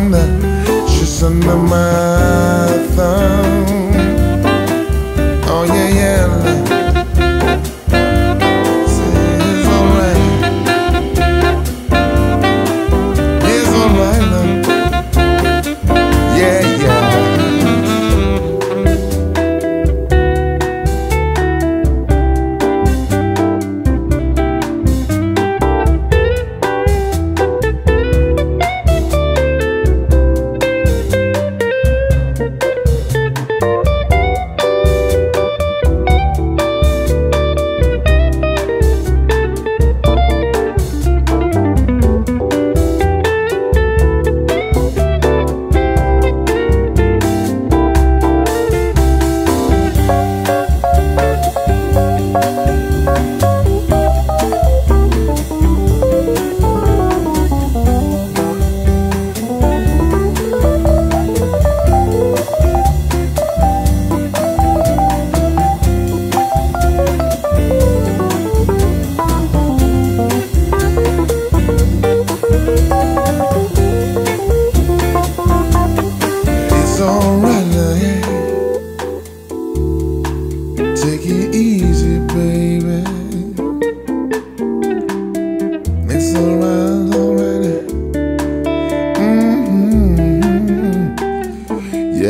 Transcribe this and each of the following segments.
spoken to, darling, me. Change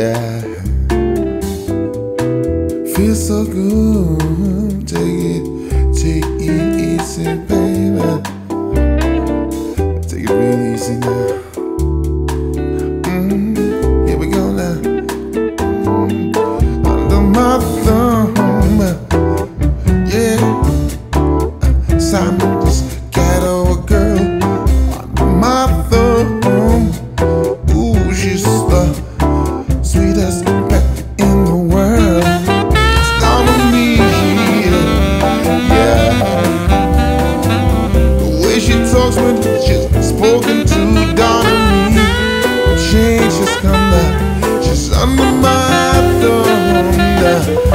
has come back, she's under my love.